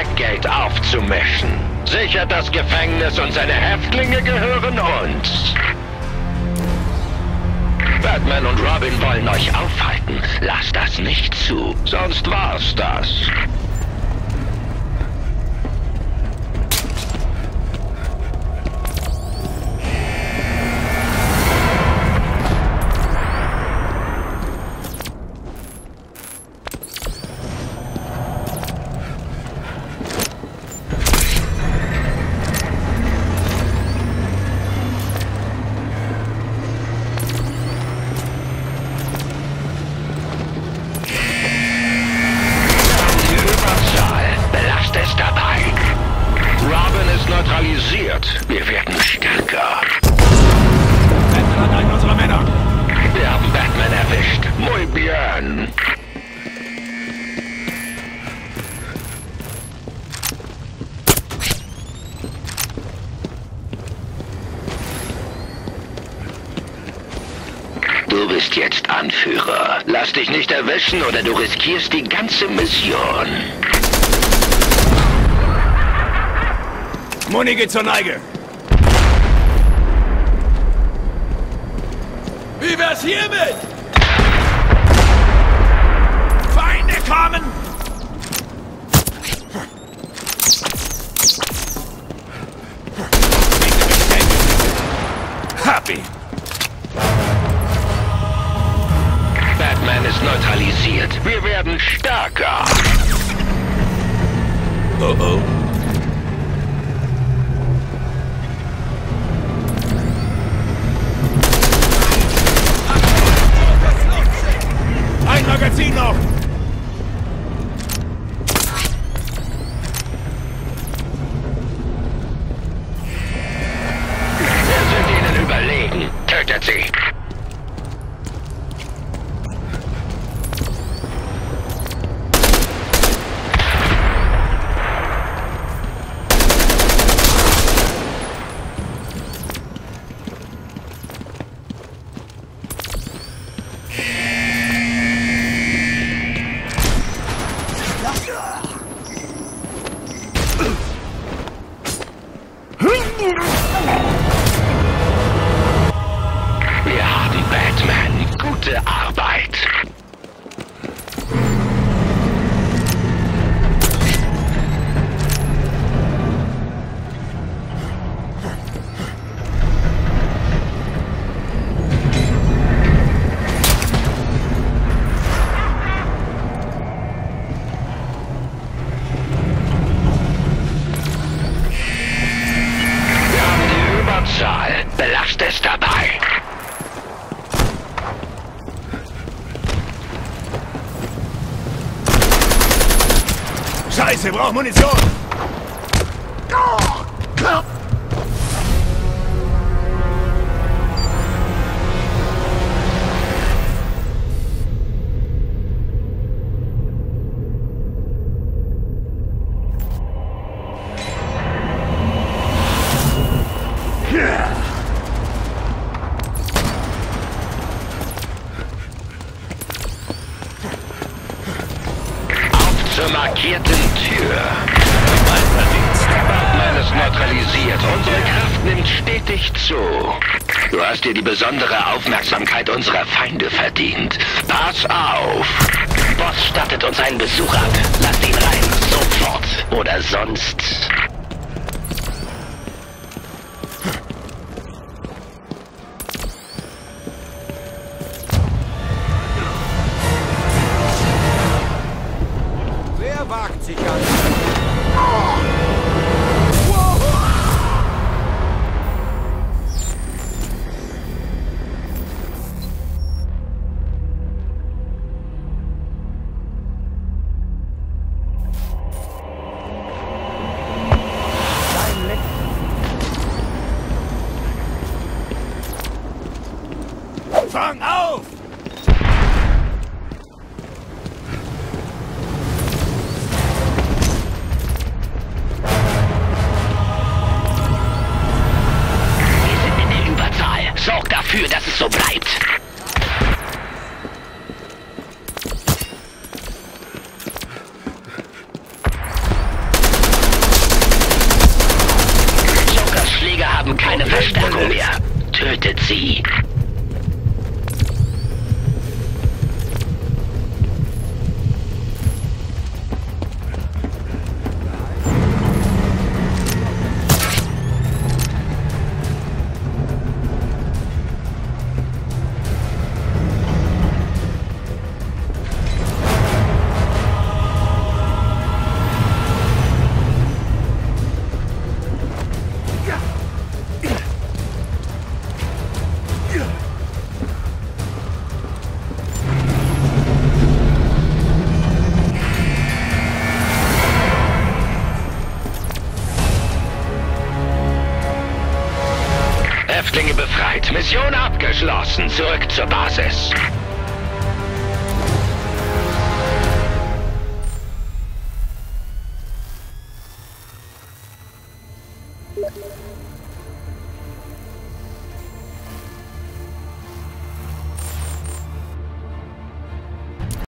Schreckgeld aufzumischen. Sichert das Gefängnis und seine Häftlinge gehören uns. Batman und Robin wollen euch aufhalten. Lasst das nicht zu, sonst war's das. Neutralisiert. Wir werden stärker. Batman hat einen unserer Männer. Wir haben Batman erwischt. Muy bien. Du bist jetzt Anführer. Lass dich nicht erwischen oder du riskierst die ganze Mission. Muni geht zur Neige. Wie wär's hiermit? Feinde kommen! Ihn! Batman ist neutralisiert. Wir werden stärker. Oh oh. Casino! Es dabei. Scheiße, braucht Munition! Zur markierten Tür. Batman ist neutralisiert. Unsere Kraft nimmt stetig zu. Du hast dir die besondere Aufmerksamkeit unserer Feinde verdient. Pass auf. Boss stattet uns einen Besuch ab. Lasst ihn rein. Sofort. Oder sonst. Keine Verstärkung mehr. Tötet sie. Häftlinge befreit. Mission abgeschlossen. Zurück zur Basis.